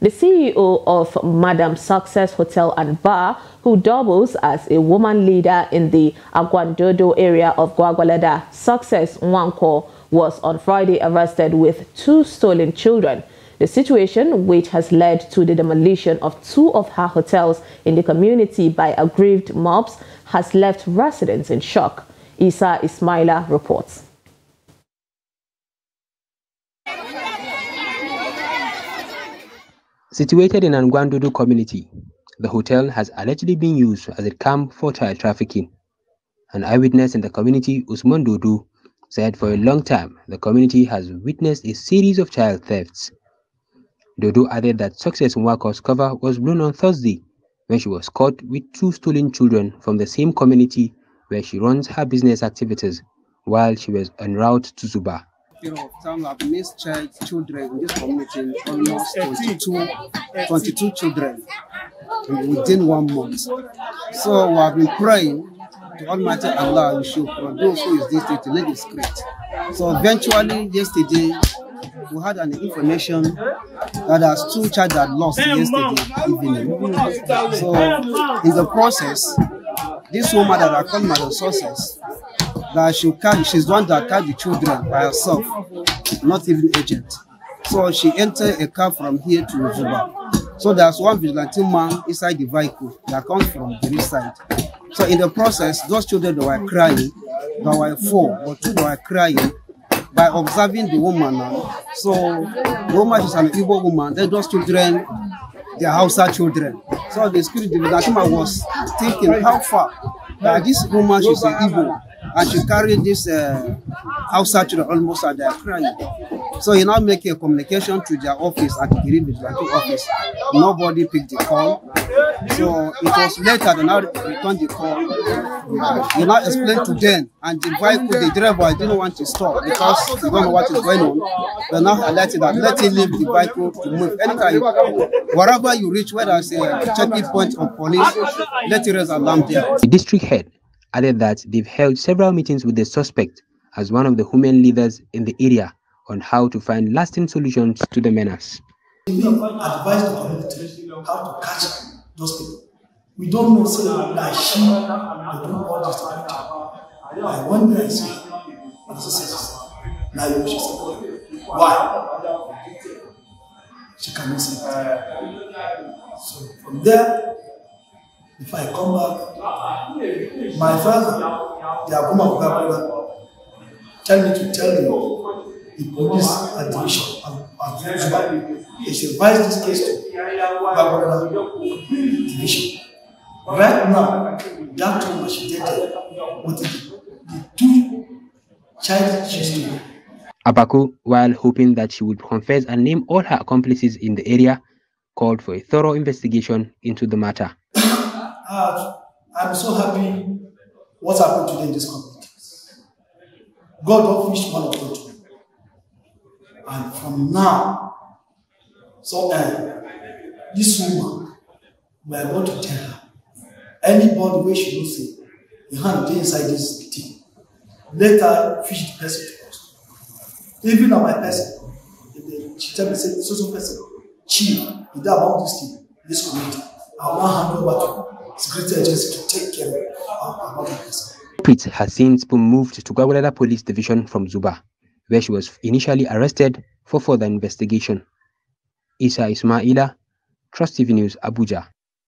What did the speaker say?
The CEO of Madam Success Hotel and Bar, who doubles as a woman leader in the Agwandodo area of Gwagwalada, Success Nwankwor, was on Friday arrested with two stolen children. The situation, which has led to the demolition of two of her hotels in the community by aggrieved mobs, has left residents in shock. Isa Ismaila reports. Situated in Angwandudu community, the hotel has allegedly been used as a camp for child trafficking. An eyewitness in the community, Usman Dudu, said for a long time the community has witnessed a series of child thefts. Dodo added that Success Nwankwor's cover was blown on Thursday when she was caught with two stolen children from the same community where she runs her business activities while she was en route to Zuba period of time, I've missed child, children in this community, almost 22, 22 children within one month. So we have been praying to Almighty Allah, we should produce who is this day to lead the script. So eventually, yesterday, we had an information that there's two child that lost yesterday evening. So in the process, this woman that I call Madam Success that she carry, she's the one that carry the children by herself, not even agent. So she entered a car from here to Zuba. So there's one vigilante man inside the vehicle that comes from the east side. So in the process, those children that were crying, there were four, but two were crying by observing the woman now. So the woman is an Igbo woman, then those children, their Hausa children. So the security vigilante man was thinking how far that this woman she's an Igbo and she carried this uh, outside children almost at their crying. So he now make a communication to their office at the Green Vigilante office. Nobody picked the call. So it was later they now returned the call. He now explained to them and the vehicle, the driver didn't want to stop because they don't know what is going on. They now alerted that let him leave the vehicle to move. Anytime, wherever you reach, whether it's a checking point of police, let it raise alarm there. The district head added that they've held several meetings with the suspect as one of the women leaders in the area on how to find lasting solutions to the menace. We advise the community how to catch those people. We don't know say that she they do all this to I wonder I say, and so says, now you she said, why? She cannot say it. So from there, if I come back, my father, the Aguma Bukabula, tell me to tell you the police at division at Zuba. They advise this case to Babura division. Right now, that woman she did with the, the two child children. Abaku, while hoping that she would confess and name all her accomplices in the area, called for a thorough investigation into the matter. uh, I'm so happy what happened today in this community. God don't finish one of them. And from now, so uh, this woman, we are going to tell her, anybody where she will say, the hand inside this thing, let her fish the person to us. Even on my person, if she tell me, say, so so person, chief, you know about this thing, this community, I not hand over to security to take care of uh, person. Prit has since been moved to Gwagwalada Police Division from Zuba, where she was initially arrested for further investigation. Isa Ismaila, Trust TV News, Abuja.